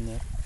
in there.